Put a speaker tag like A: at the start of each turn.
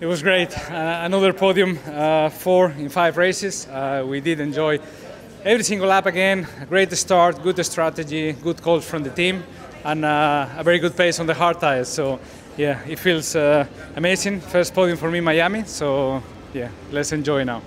A: It was great. Uh, another podium, uh, four in five races. Uh, we did enjoy every single lap again. A great start, good strategy, good calls from the team, and uh, a very good pace on the hard tires. So, yeah, it feels uh, amazing. First podium for me, Miami. So, yeah, let's enjoy now.